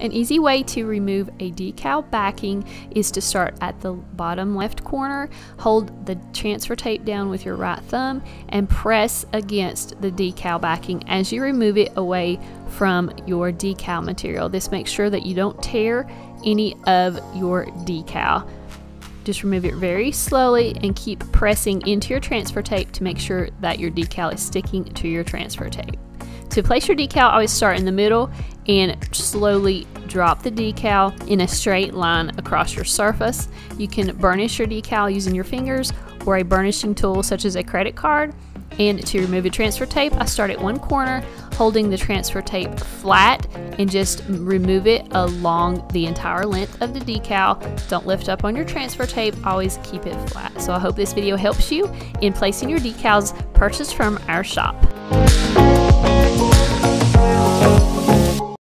An easy way to remove a decal backing is to start at the bottom left corner, hold the transfer tape down with your right thumb, and press against the decal backing as you remove it away from your decal material. This makes sure that you don't tear any of your decal. Just remove it very slowly and keep pressing into your transfer tape to make sure that your decal is sticking to your transfer tape. To place your decal, always start in the middle and slowly drop the decal in a straight line across your surface. You can burnish your decal using your fingers or a burnishing tool such as a credit card. And to remove the transfer tape, I start at one corner, holding the transfer tape flat and just remove it along the entire length of the decal. Don't lift up on your transfer tape, always keep it flat. So I hope this video helps you in placing your decals purchased from our shop.